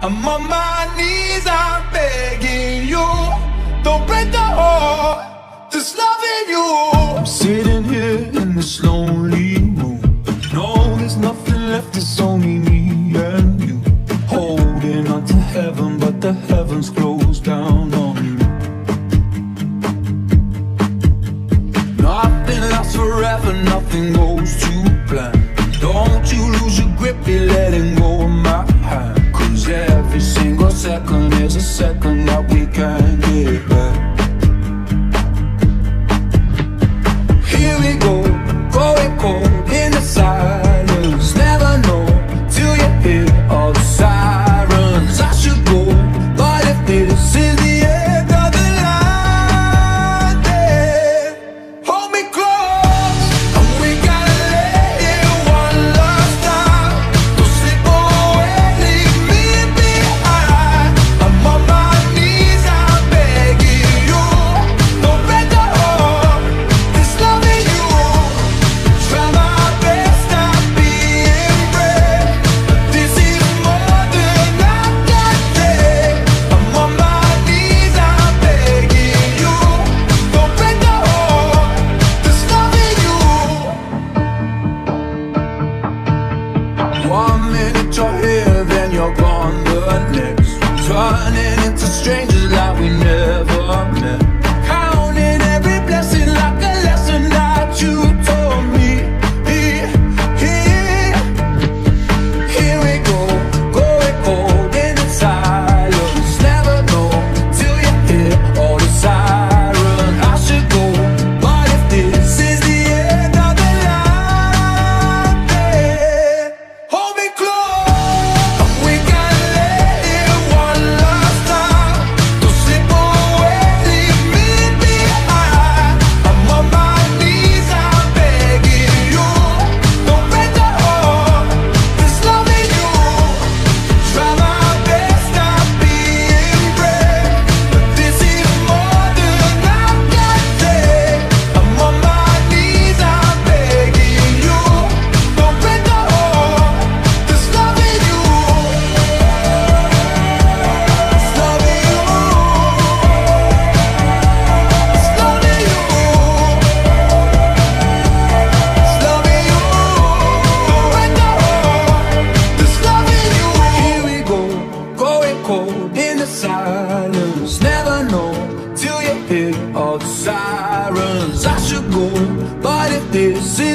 I'm on my knees, I'm begging you. Don't break the heart that's loving you. I'm sitting here in this lonely room. No, there's nothing left, it's only me. One minute you're here, then you're gone. The next Turning into strangers that we never met. Counting every blessing silence Never know till you hear all the sirens. I should go, but if this is